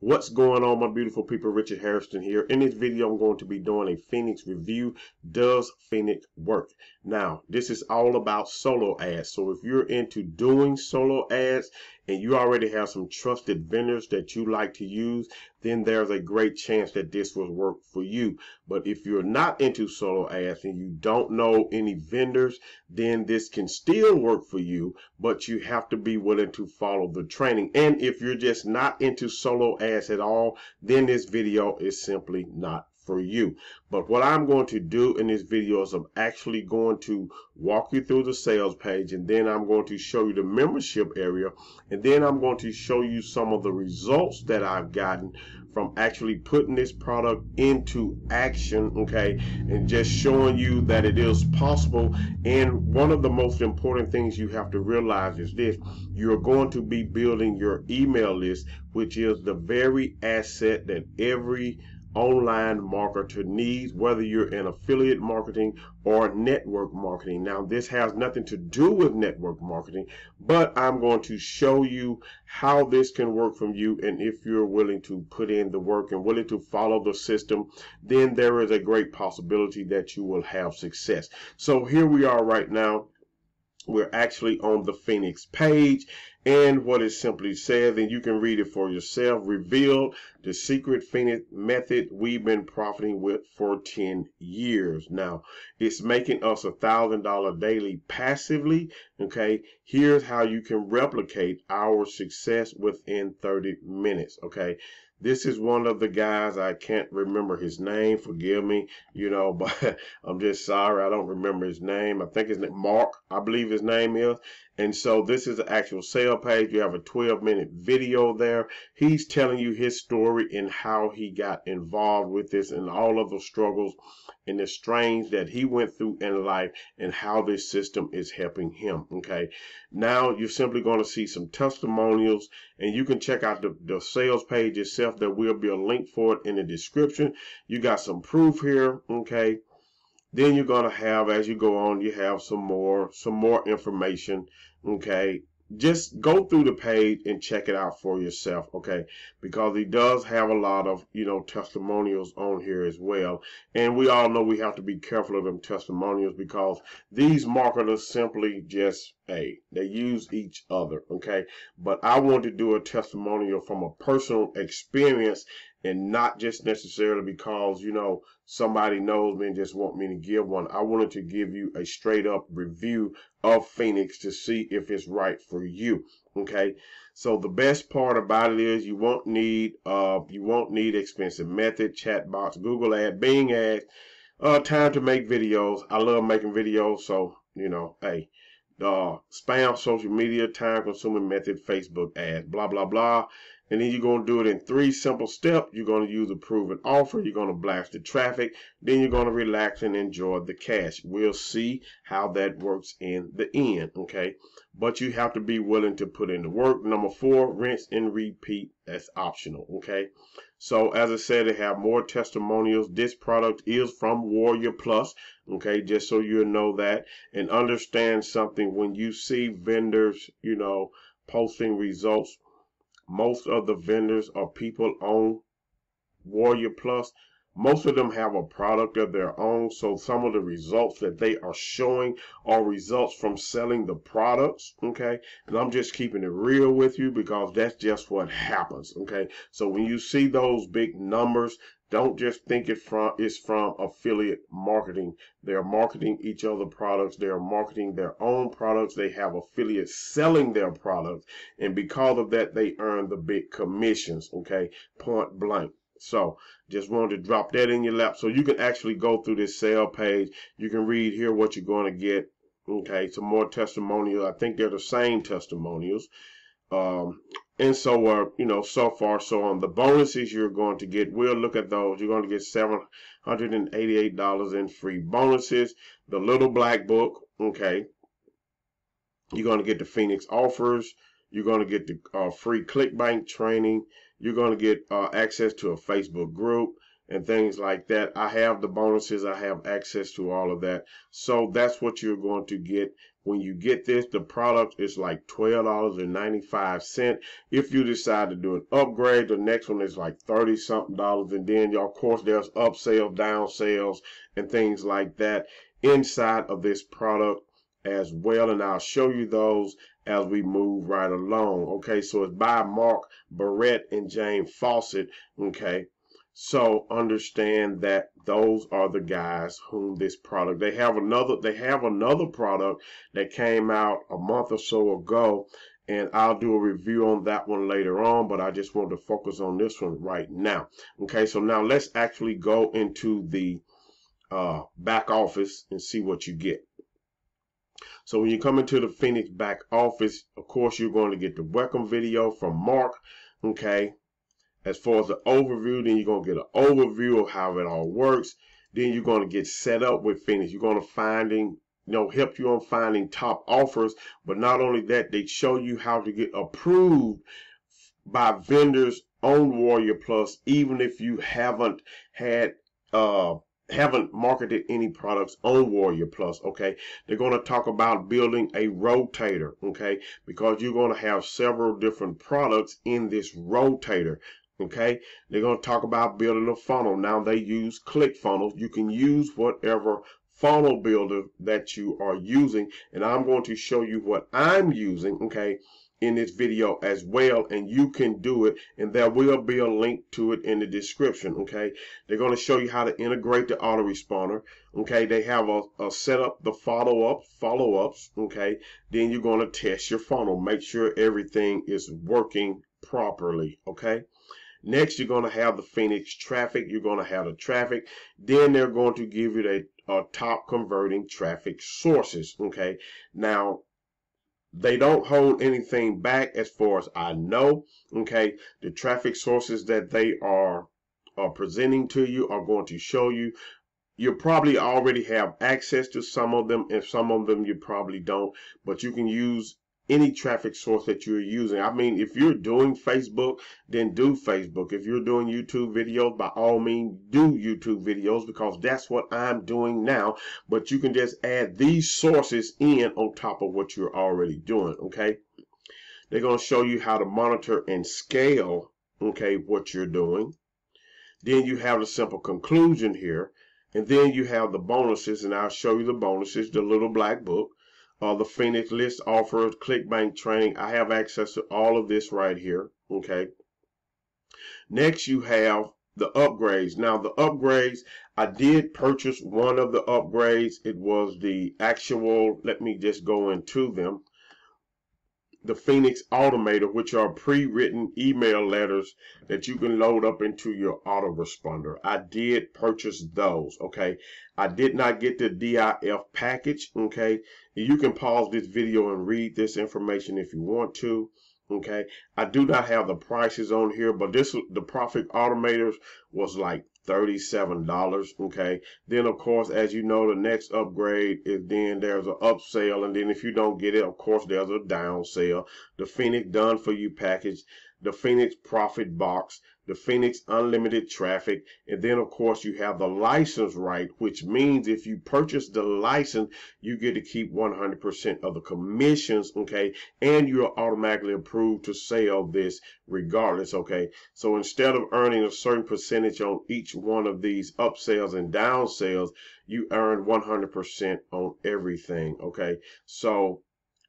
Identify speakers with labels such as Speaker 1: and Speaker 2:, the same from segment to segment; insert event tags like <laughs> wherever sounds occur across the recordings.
Speaker 1: What's going on my beautiful people? Richard Hairston here. In this video I'm going to be doing a Phoenix review. Does Phoenix work? Now this is all about solo ads. So if you're into doing solo ads and you already have some trusted vendors that you like to use, then there's a great chance that this will work for you. But if you're not into solo ads and you don't know any vendors, then this can still work for you, but you have to be willing to follow the training. And if you're just not into solo ads at all, then this video is simply not for you. But what I'm going to do in this video is I'm actually going to walk you through the sales page and then I'm going to show you the membership area and then I'm going to show you some of the results that I've gotten from actually putting this product into action okay and just showing you that it is possible and one of the most important things you have to realize is this you're going to be building your email list which is the very asset that every online marketer needs, whether you're in affiliate marketing or network marketing. Now, this has nothing to do with network marketing, but I'm going to show you how this can work from you. And if you're willing to put in the work and willing to follow the system, then there is a great possibility that you will have success. So here we are right now we're actually on the Phoenix page and what it simply says, and you can read it for yourself. Revealed the secret Phoenix method we've been profiting with for 10 years. Now, it's making us a thousand dollar daily passively. Okay, here's how you can replicate our success within 30 minutes. Okay, this is one of the guys I can't remember his name. Forgive me, you know, <laughs> but I'm just sorry I don't remember his name. I think his name Mark, I believe his name is. And so this is the actual sale page. You have a 12 minute video there. He's telling you his story and how he got involved with this and all of the struggles and the strains that he went through in life and how this system is helping him. Okay. Now you're simply going to see some testimonials and you can check out the, the sales page itself. There will be a link for it in the description. You got some proof here. Okay then you're going to have, as you go on, you have some more, some more information. Okay. Just go through the page and check it out for yourself. Okay. Because he does have a lot of, you know, testimonials on here as well. And we all know we have to be careful of them testimonials because these marketers simply just, hey, they use each other. Okay. But I want to do a testimonial from a personal experience and not just necessarily because you know somebody knows me and just want me to give one. I wanted to give you a straight up review of Phoenix to see if it's right for you. Okay, so the best part about it is you won't need uh you won't need expensive method, chat box, Google ad, Bing ads, uh time to make videos. I love making videos, so you know, hey uh, spam social media, time consuming method, Facebook ads, blah, blah, blah. And then you're going to do it in three simple steps. You're going to use a proven offer. You're going to blast the traffic. Then you're going to relax and enjoy the cash. We'll see how that works in the end. Okay. But you have to be willing to put in the work. Number four, rinse and repeat. That's optional. Okay. So as I said, they have more testimonials. This product is from Warrior Plus. Okay. Just so you know that and understand something when you see vendors, you know, posting results most of the vendors are people on Warrior Plus. Most of them have a product of their own, so some of the results that they are showing are results from selling the products, okay? And I'm just keeping it real with you because that's just what happens, okay? So when you see those big numbers, don't just think it from it's from affiliate marketing. They're marketing each other products. They're marketing their own products. They have affiliates selling their products, and because of that, they earn the big commissions. Okay, point blank. So just wanted to drop that in your lap so you can actually go through this sale page. You can read here what you're going to get. Okay, some more testimonials. I think they're the same testimonials. Um, and so, uh, you know, so far, so on. The bonuses you're going to get, we'll look at those. You're going to get $788 in free bonuses. The Little Black Book, okay. You're going to get the Phoenix offers. You're going to get the uh, free ClickBank training. You're going to get uh, access to a Facebook group and things like that. I have the bonuses. I have access to all of that. So that's what you're going to get when you get this, the product is like $12.95. If you decide to do an upgrade, the next one is like 30 something dollars. And then, of course, there's up sales, down sales, and things like that inside of this product as well. And I'll show you those as we move right along. Okay, so it's by Mark Barrett and Jane Fawcett. Okay, so understand that those are the guys whom this product. They have another. They have another product that came out a month or so ago, and I'll do a review on that one later on. But I just want to focus on this one right now. Okay, so now let's actually go into the uh, back office and see what you get. So when you come into the Phoenix back office, of course, you're going to get the welcome video from Mark. Okay, as far as the overview, then you're going to get an overview of how it all works. Then you're going to get set up with Phoenix. You're going to finding, you know, help you on finding top offers. But not only that, they show you how to get approved by vendors on Warrior Plus, even if you haven't had uh haven't marketed any products on Warrior Plus, okay? They're going to talk about building a rotator, okay? Because you're going to have several different products in this rotator. Okay, they're going to talk about building a funnel. Now they use ClickFunnels. You can use whatever funnel builder that you are using, and I'm going to show you what I'm using, okay, in this video as well, and you can do it, and there will be a link to it in the description, okay. They're going to show you how to integrate the autoresponder, okay. They have a, a set up the follow-up, follow-ups, okay. Then you're going to test your funnel, make sure everything is working properly, okay. Next, you're going to have the Phoenix traffic. You're going to have the traffic. Then they're going to give you the uh, top converting traffic sources. Okay. Now, they don't hold anything back as far as I know. Okay. The traffic sources that they are, are presenting to you are going to show you you probably already have access to some of them and some of them you probably don't but you can use any traffic source that you're using. I mean, if you're doing Facebook, then do Facebook. If you're doing YouTube videos, by all means, do YouTube videos because that's what I'm doing now. But you can just add these sources in on top of what you're already doing, okay? They're going to show you how to monitor and scale, okay, what you're doing. Then you have the simple conclusion here. And then you have the bonuses, and I'll show you the bonuses, the little black book uh, the Phoenix list offers, ClickBank training. I have access to all of this right here. Okay. Next, you have the upgrades. Now, the upgrades, I did purchase one of the upgrades. It was the actual, let me just go into them the Phoenix Automator, which are pre-written email letters that you can load up into your autoresponder. I did purchase those, okay? I did not get the DIF package, okay? You can pause this video and read this information if you want to, okay? I do not have the prices on here, but this the Profit Automators was like $37 okay? Then of course as you know the next upgrade is then there's an upsell and then if you don't get it of course there's a down the phoenix done for you package the Phoenix Profit Box, the Phoenix Unlimited Traffic, and then of course you have the license right, which means if you purchase the license, you get to keep 100% of the commissions, okay, and you're automatically approved to sell this regardless, okay. So instead of earning a certain percentage on each one of these upsells and downsells, you earn 100% on everything, okay. So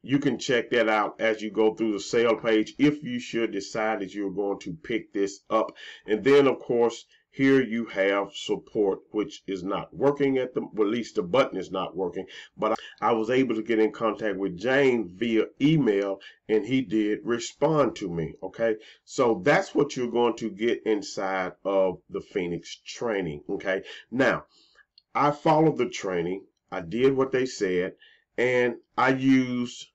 Speaker 1: you can check that out as you go through the sale page if you should decide that you're going to pick this up. And then, of course, here you have support, which is not working at the, well, at least the button is not working. But I, was able to get in contact with Jane via email and he did respond to me. Okay. So that's what you're going to get inside of the Phoenix training. Okay. Now, I followed the training. I did what they said and I used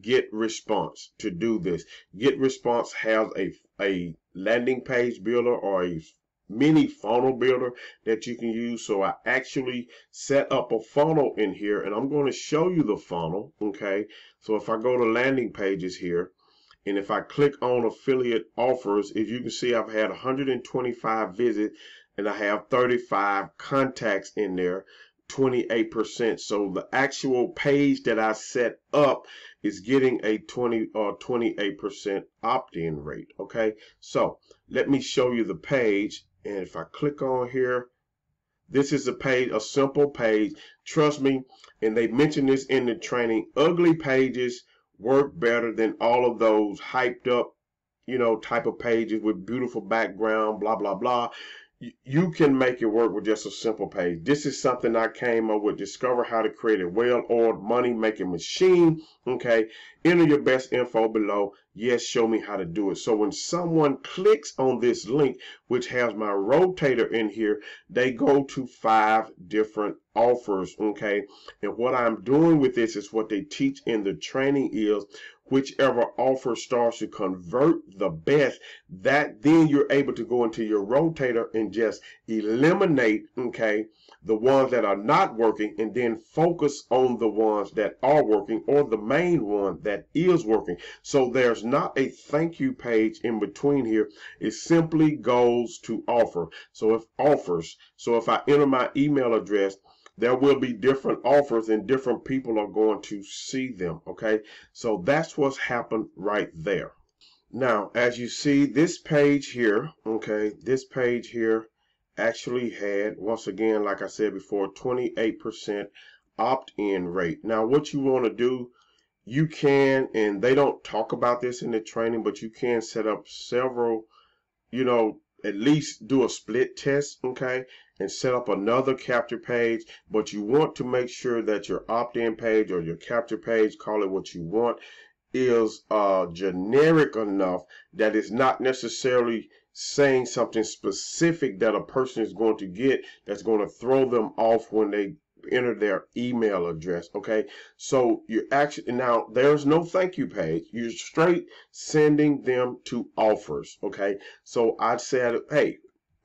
Speaker 1: Get Response to do this. Get Response has a, a landing page builder or a mini funnel builder that you can use. So I actually set up a funnel in here and I'm going to show you the funnel. Okay. So if I go to landing pages here and if I click on affiliate offers, as you can see, I've had 125 visits and I have 35 contacts in there 28%. So the actual page that I set up is getting a 20 uh, or 28% opt-in rate. Okay, so let me show you the page. And if I click on here, this is a page, a simple page. Trust me, and they mentioned this in the training. Ugly pages work better than all of those hyped up, you know, type of pages with beautiful background, blah blah blah you can make it work with just a simple page. This is something I came up with. Discover how to create a well-oiled money-making machine. Okay, enter your best info below. Yes, show me how to do it. So when someone clicks on this link, which has my rotator in here, they go to five different offers. Okay, and what I'm doing with this is what they teach in the training is whichever offer starts to convert the best, that then you're able to go into your rotator and just eliminate, okay, the ones that are not working and then focus on the ones that are working or the main one that is working. So there's not a thank you page in between here. It simply goes to offer. So if offers, so if I enter my email address, there will be different offers and different people are going to see them okay? So that's what's happened right there. Now as you see this page here okay this page here actually had once again like I said before 28% opt-in rate. Now what you want to do you can and they don't talk about this in the training but you can set up several you know at least do a split test, okay, and set up another capture page. But you want to make sure that your opt-in page or your capture page, call it what you want, is uh, generic enough that it's not necessarily saying something specific that a person is going to get that's going to throw them off when they enter their email address. Okay, so you're actually now there's no thank you page. You're straight sending them to offers. Okay, so I said, hey,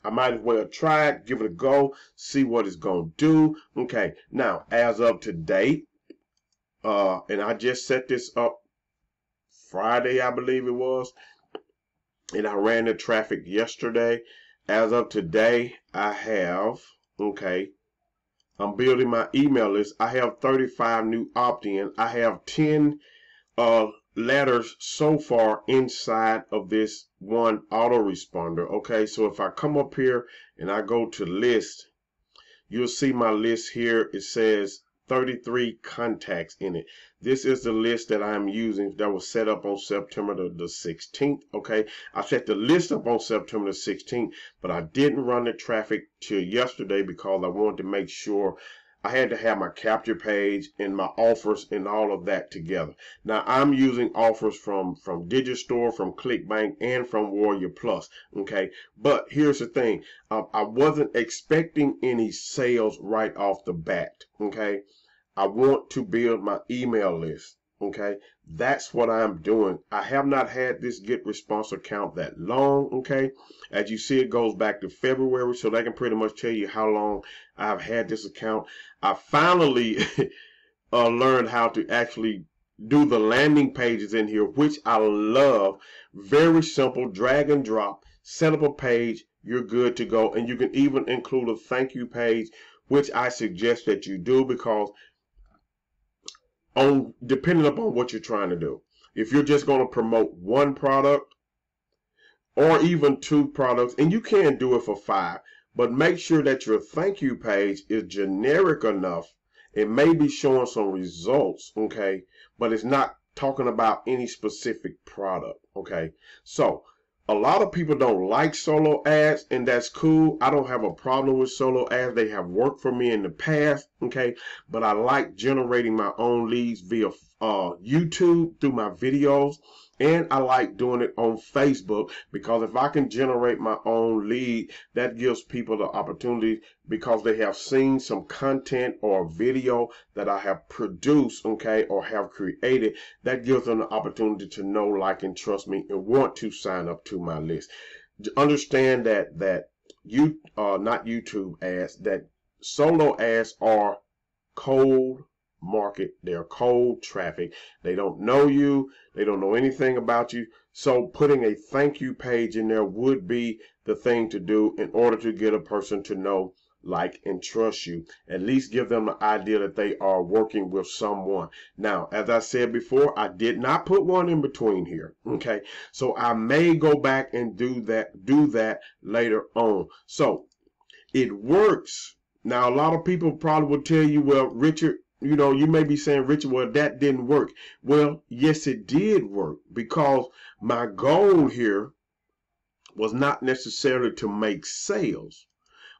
Speaker 1: I might as well try it, give it a go, see what it's gonna do. Okay, now as of today, uh, and I just set this up Friday, I believe it was, and I ran the traffic yesterday. As of today, I have okay I'm building my email list. I have 35 new opt-in. I have 10 uh, letters so far inside of this one autoresponder. Okay, so if I come up here and I go to list, you'll see my list here. It says 33 contacts in it. This is the list that I'm using that was set up on September the, the 16th. Okay, I set the list up on September the 16th, but I didn't run the traffic till yesterday because I wanted to make sure I had to have my capture page and my offers and all of that together. Now I'm using offers from from Digistore, from ClickBank, and from Warrior Plus. Okay, but here's the thing: I wasn't expecting any sales right off the bat. Okay, I want to build my email list. Okay, that's what I'm doing. I have not had this get response account that long. Okay, as you see, it goes back to February, so that can pretty much tell you how long I've had this account. I finally <laughs> uh, learned how to actually do the landing pages in here, which I love. Very simple, drag and drop, set up a page, you're good to go. And you can even include a thank you page, which I suggest that you do because on depending upon what you're trying to do. If you're just going to promote one product or even two products, and you can do it for five, but make sure that your thank you page is generic enough. It may be showing some results, okay, but it's not talking about any specific product, okay? So a lot of people don't like solo ads and that's cool. I don't have a problem with solo ads. They have worked for me in the past okay? But i like generating my own leads via uh, youtube through my videos and I like doing it on Facebook because if I can generate my own lead, that gives people the opportunity because they have seen some content or video that I have produced, okay, or have created. That gives them the opportunity to know, like, and trust me and want to sign up to my list. Understand that that you uh not YouTube ads that solo ads are cold market. They're cold traffic. They don't know you. They don't know anything about you. So putting a thank you page in there would be the thing to do in order to get a person to know like, and trust you. At least give them the idea that they are working with someone. Now, as I said before, I did not put one in between here. <laughs> Okay. So I may go back and do that, do that later on. So it works. Now, a lot of people probably will tell you, well, Richard, you know, you may be saying, Richard, well, that didn't work. Well, yes, it did work because my goal here was not necessarily to make sales.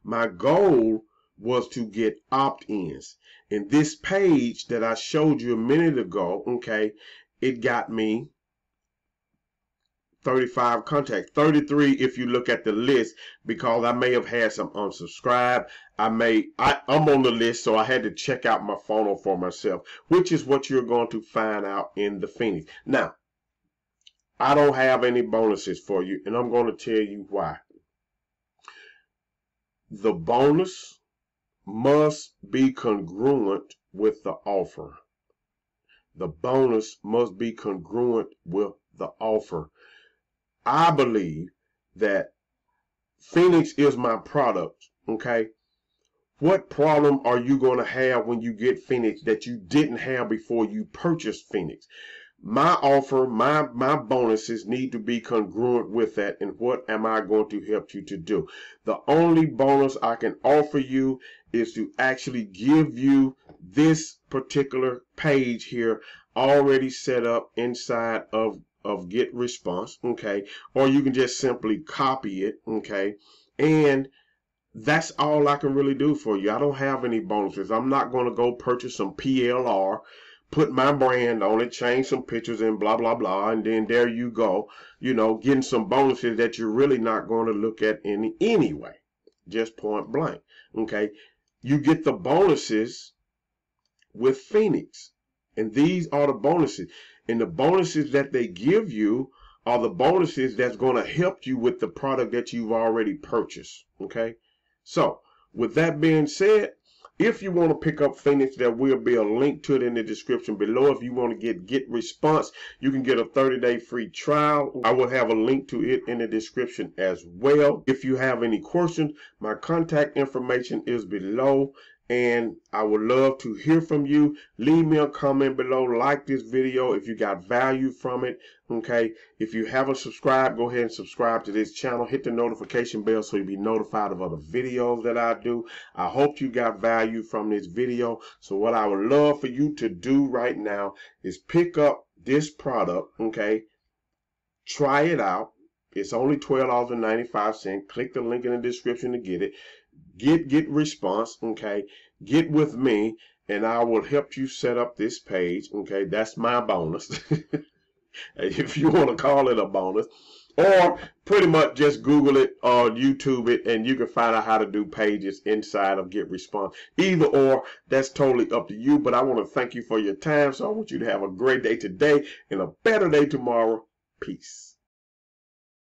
Speaker 1: My goal was to get opt-ins. And this page that I showed you a minute ago, okay, it got me 35 contacts. 33 if you look at the list because i may have had some unsubscribe i may I, i'm on the list so i had to check out my funnel for myself which is what you're going to find out in the phoenix. Now i don't have any bonuses for you and i'm going to tell you why. The bonus must be congruent with the offer. The bonus must be congruent with the offer I believe that Phoenix is my product. Okay. What problem are you going to have when you get Phoenix that you didn't have before you purchased Phoenix? My offer, my my bonuses need to be congruent with that. And what am I going to help you to do? The only bonus I can offer you is to actually give you this particular page here already set up inside of of get response, okay? Or you can just simply copy it, okay? And that's all I can really do for you. I don't have any bonuses. I'm not going to go purchase some PLR, put my brand on it, change some pictures and blah, blah, blah. And then there you go, you know, getting some bonuses that you're really not going to look at any anyway. Just point blank, okay? You get the bonuses with Phoenix. And these are the bonuses. And the bonuses that they give you are the bonuses that's going to help you with the product that you've already purchased. Okay. So with that being said, if you want to pick up Phoenix, there will be a link to it in the description below. If you want to get Get Response, you can get a 30-day free trial. I will have a link to it in the description as well. If you have any questions, my contact information is below and I would love to hear from you. Leave me a comment below. Like this video if you got value from it. Okay. If you haven't subscribed, go ahead and subscribe to this channel. Hit the notification bell so you'll be notified of other videos that I do. I hope you got value from this video. So what I would love for you to do right now is pick up this product. Okay. Try it out. It's only $12.95. Click the link in the description to get it get get response okay? Get with me and i will help you set up this page okay? That's my bonus. <laughs> If you want to call it a bonus. Or pretty much just google it or youtube it and you can find out how to do pages inside of get response. Either or that's totally up to you but i want to thank you for your time so i want you to have a great day today and a better day tomorrow. Peace